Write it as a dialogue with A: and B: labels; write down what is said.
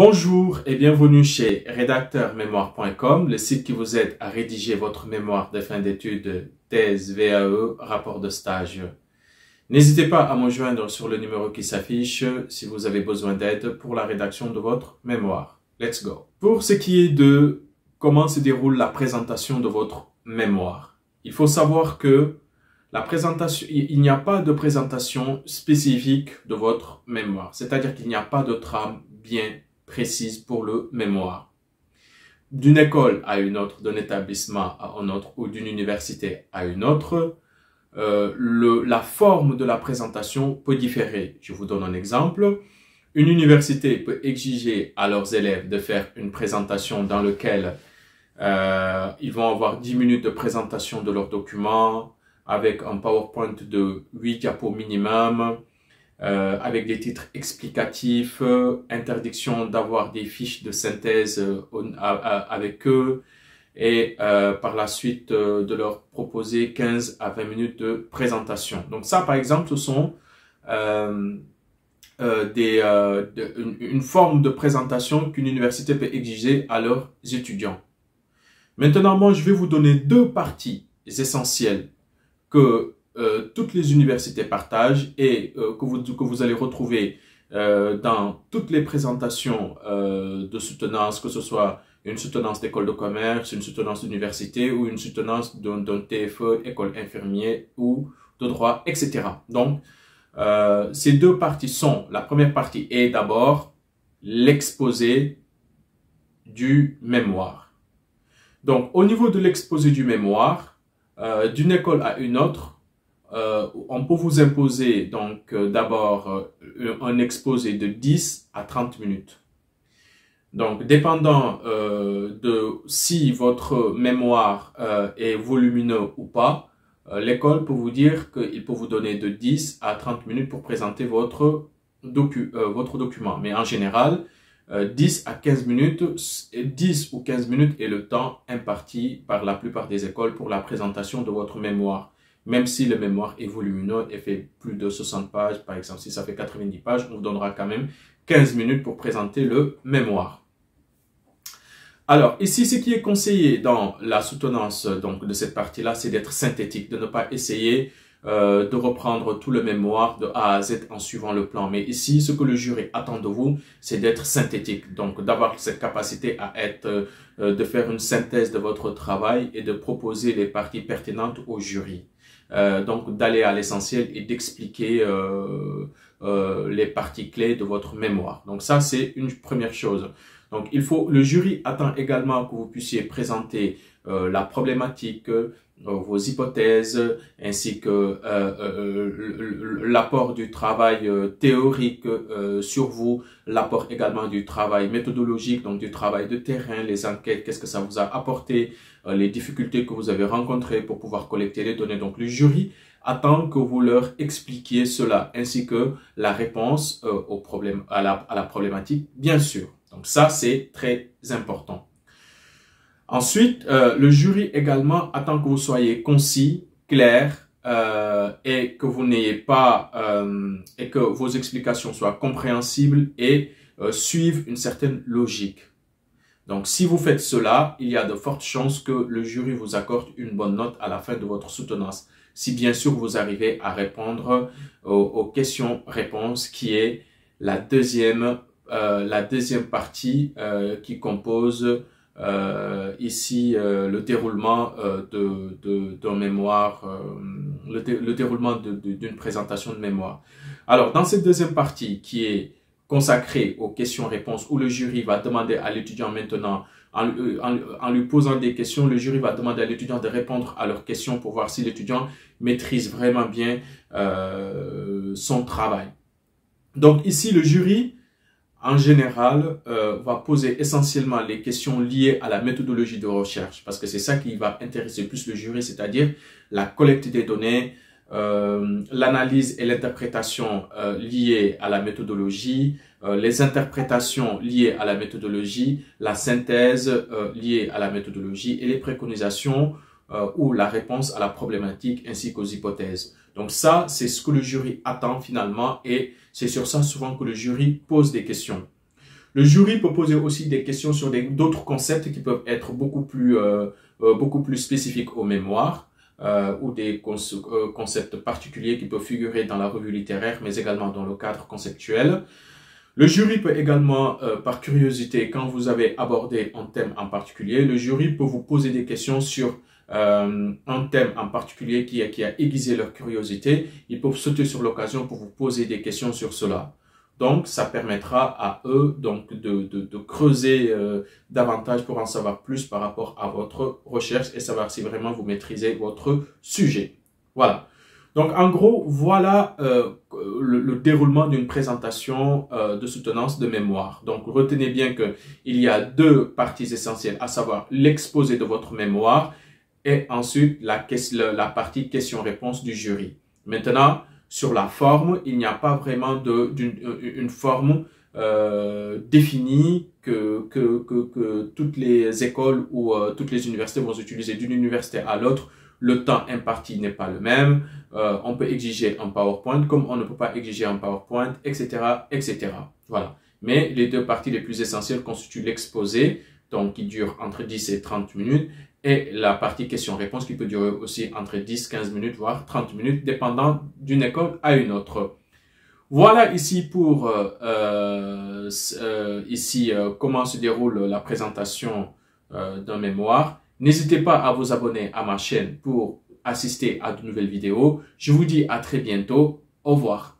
A: Bonjour et bienvenue chez rédacteurmémoire.com, le site qui vous aide à rédiger votre mémoire de fin d'études, thèse, VAE, rapport de stage. N'hésitez pas à me joindre sur le numéro qui s'affiche si vous avez besoin d'aide pour la rédaction de votre mémoire. Let's go. Pour ce qui est de comment se déroule la présentation de votre mémoire, il faut savoir que la présentation, il n'y a pas de présentation spécifique de votre mémoire. C'est-à-dire qu'il n'y a pas de trame bien précise pour le mémoire. D'une école à une autre, d'un établissement à un autre ou d'une université à une autre, euh, le, la forme de la présentation peut différer. Je vous donne un exemple. Une université peut exiger à leurs élèves de faire une présentation dans laquelle euh, ils vont avoir 10 minutes de présentation de leurs documents avec un PowerPoint de 8 diapos minimum, euh, avec des titres explicatifs, euh, interdiction d'avoir des fiches de synthèse euh, avec eux et par la suite de leur proposer 15 à 20 minutes de présentation. Donc ça, par exemple, ce sont des, une, une forme de présentation qu'une université peut exiger à leurs étudiants. Maintenant, moi, je vais vous donner deux parties essentielles que euh, toutes les universités partagent et euh, que, vous, que vous allez retrouver euh, dans toutes les présentations de soutenance, que ce soit une soutenance d'école de commerce, une soutenance d'université ou une soutenance d'un TFE, école infirmier ou de droit, etc. Donc, ces deux parties sont, la première partie est d'abord l'exposé du mémoire. Donc, au niveau de l'exposé du mémoire, d'une école à une autre, euh, on peut vous imposer donc euh, d'abord euh, un exposé de 10 à 30 minutes. Donc, dépendant de si votre mémoire est volumineux ou pas, l'école peut vous dire qu'il peut vous donner de 10 à 30 minutes pour présenter votre, votre document. Mais en général, 10 à 15 minutes, 10 ou 15 minutes est le temps imparti par la plupart des écoles pour la présentation de votre mémoire. Même si le mémoire est volumineux et fait plus de 60 pages, par exemple, si ça fait 90 pages, on vous donnera quand même 15 minutes pour présenter le mémoire. Alors, ici, ce qui est conseillé dans la soutenance donc, de cette partie-là, c'est d'être synthétique, de ne pas essayer euh, de reprendre tout le mémoire de A à Z en suivant le plan. Mais ici, ce que le jury attend de vous, c'est d'être synthétique, donc d'avoir cette capacité à être, euh, de faire une synthèse de votre travail et de proposer les parties pertinentes au jury. Euh, donc d'aller à l'essentiel et d'expliquer euh, euh, les parties clés de votre mémoire. Donc ça, c'est une première chose. Donc il faut, le jury attend également que vous puissiez présenter la problématique, vos hypothèses, ainsi que euh, l'apport du travail théorique sur vous, l'apport également du travail méthodologique, donc du travail de terrain, les enquêtes, qu'est-ce que ça vous a apporté, les difficultés que vous avez rencontrées pour pouvoir collecter les données. Donc le jury attend que vous leur expliquiez cela, ainsi que la réponse au problème, à la, à la problématique, bien sûr. Donc ça, c'est très important. Ensuite, euh, le jury également attend que vous soyez concis, clair euh, et que vous n'ayez pas euh, et que vos explications soient compréhensibles et suivent une certaine logique. Donc, si vous faites cela, il y a de fortes chances que le jury vous accorde une bonne note à la fin de votre soutenance. Si bien sûr vous arrivez à répondre aux, questions-réponses, qui est la deuxième, la deuxième partie qui compose ici euh, le déroulement euh, de d'un mémoire, euh, le, le, déroulement d'une présentation de mémoire. Alors dans cette deuxième partie qui est consacrée aux questions-réponses où le jury va demander à l'étudiant maintenant en, en, en, lui posant des questions, le jury va demander à l'étudiant de répondre à leurs questions pour voir si l'étudiant maîtrise vraiment bien son travail. Donc ici, le jury en général, euh, va poser essentiellement les questions liées à la méthodologie de recherche, parce que c'est ça qui va intéresser plus le jury, c'est-à-dire la collecte des données, euh, l'analyse et l'interprétation euh, liées à la méthodologie, euh, les interprétations liées à la méthodologie, la synthèse liée à la méthodologie et les préconisations ou la réponse à la problématique ainsi qu'aux hypothèses. Donc ça, c'est ce que le jury attend finalement et c'est sur ça souvent que le jury pose des questions. Le jury peut poser aussi des questions sur d'autres concepts qui peuvent être beaucoup plus, euh, euh, beaucoup plus spécifiques aux mémoires euh, ou des concepts particuliers qui peuvent figurer dans la revue littéraire, mais également dans le cadre conceptuel. Le jury peut également, par curiosité, quand vous avez abordé un thème en particulier, le jury peut vous poser des questions sur un thème en particulier qui a, qui a aiguisé leur curiosité. Ils peuvent sauter sur l'occasion pour vous poser des questions sur cela. Donc, ça permettra à eux donc de, de, de creuser euh, davantage pour en savoir plus par rapport à votre recherche et savoir si vraiment vous maîtrisez votre sujet. Voilà. Donc, en gros, voilà euh, le, déroulement d'une présentation euh, de soutenance de mémoire. Donc, retenez bien que il y a deux parties essentielles, à savoir l'exposé de votre mémoire et ensuite la, la partie question-réponse du jury. Maintenant, sur la forme, il n'y a pas vraiment de, euh, une, forme euh, définie que, que, que, toutes les écoles ou euh, toutes les universités vont utiliser d'une université à l'autre. Le temps imparti n'est pas le même. on peut exiger un PowerPoint comme on ne peut pas exiger un PowerPoint, etc., etc. Voilà. Mais les deux parties les plus essentielles constituent l'exposé, donc qui dure entre 10 et 30 minutes, et la partie question-réponse qui peut durer aussi entre 10, 15 minutes, voire 30 minutes, dépendant d'une école à une autre. Voilà ici pour euh, euh, euh ici euh, comment se déroule la présentation d'un mémoire. N'hésitez pas à vous abonner à ma chaîne pour assister à de nouvelles vidéos. Je vous dis à très bientôt. Au revoir.